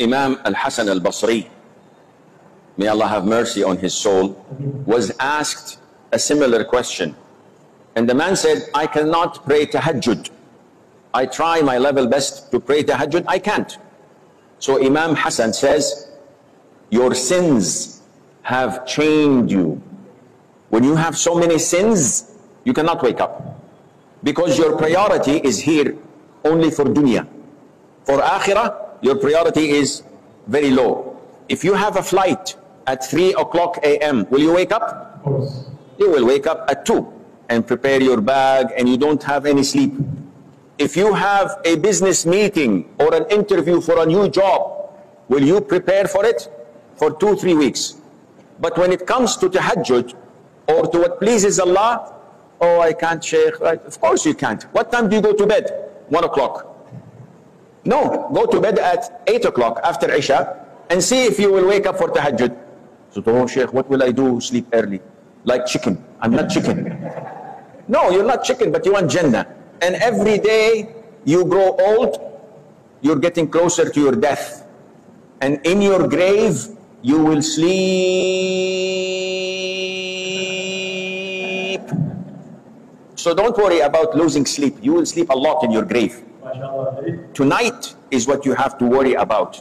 Imam Al-Hasan Al-Basri, may Allah have mercy on his soul, was asked a similar question. And the man said, I cannot pray tahajjud. I try my level best to pray tahajjud, I can't. So Imam Hassan says, your sins have chained you. When you have so many sins, you cannot wake up. Because your priority is here only for dunya. For akhirah, your priority is very low. If you have a flight at 3 o'clock a.m., will you wake up? Of course. You will wake up at 2 and prepare your bag and you don't have any sleep. If you have a business meeting or an interview for a new job, will you prepare for it? For two, three weeks. But when it comes to tahajjud or to what pleases Allah, oh, I can't, Shaykh. Right? Of course you can't. What time do you go to bed? One o'clock. No, go to bed at 8 o'clock after Isha and see if you will wake up for tahajjud. So, oh, Sheikh, what will I do? Sleep early. Like chicken. I'm not chicken. No, you're not chicken, but you want Jannah. And every day you grow old, you're getting closer to your death. And in your grave, you will sleep. So don't worry about losing sleep. You will sleep a lot in your grave. Very eh? Tonight is what you have to worry about.